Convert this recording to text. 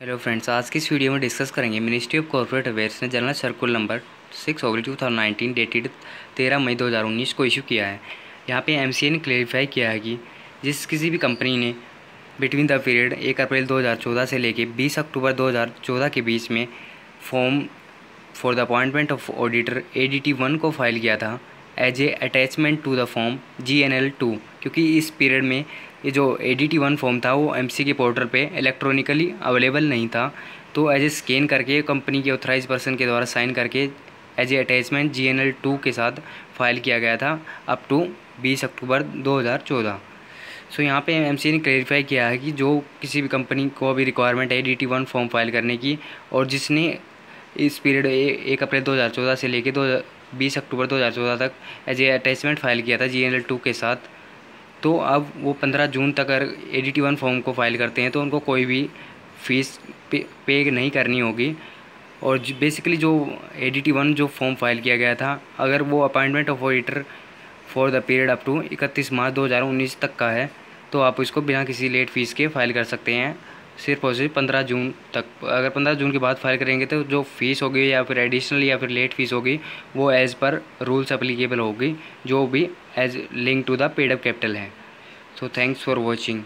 Hello friends आज की इस वीडियो में डिस्कस करेंगे मिनिस्ट्री ऑफ़ कॉर्पोरेट अफेयर्स ने जनरल सर्कुलर नंबर सिक्स ऑगरी टू थाउज़ेंड नाइनटीन डेटेड तेरह मई दो हज़ार उन्नीस को इशू किया है। यहाँ पे एमसीए ने क्लेरिफाई किया है कि जिस किसी भी कंपनी ने बिटवीन द पीरियड एक अप्रैल 2014 से लेकर 20 अक्टूबर 2014 के बीच में form for the appointment of auditor A D T one को फ़ाइल किया था as a attachment to the form G N L two क्योंकि इस पीरियड में ये जो A D T one form था, वो एम सी के पोर्टल पर इलेक्ट्रॉनिकली अवेलेबल नहीं था। तो एज ए स्कैन करके कंपनी के ऑथराइज पर्सन के द्वारा साइन करके as a attachment G N L two के साथ फ़ाइल किया गया था अप टू बीस अक्टूबर दो हज़ार चौदह। सो यहाँ पे एम ने क्लेरिफाई किया है कि जो किसी भी कंपनी को भी रिक्वायरमेंट है D T one form file करने की, और जिसने इस पीरियड एक अप्रैल 2014 से लेके दो बीस अक्टूबर 2014 तक एज ए अटैचमेंट फ़ाइल किया था जी एन एल टू के साथ तो अब वो पंद्रह जून तक अगर A D T one form को फ़ाइल करते हैं तो उनको कोई भी फ़ीस पे, पे नहीं करनी होगी। और बेसिकली जो ए डी टी वन जो फॉर्म फ़ाइल किया गया था अगर वो appointment of auditor for the period up to इकतीस मार्च दो हज़ार उन्नीस तक का है तो आप इसको बिना किसी लेट फ़ीस के फ़ाइल कर सकते हैं। सिर्फ़ और सिर्फ़ पंद्रह जून तक, अगर पंद्रह जून के बाद फ़ाइल करेंगे तो जो फ़ीस होगी या फिर एडिशनल या फिर लेट फ़ीस होगी, वो एज़ पर रूल्स अप्लीकेबल होगी, जो भी as link to the paid up capital है। So thanks for watching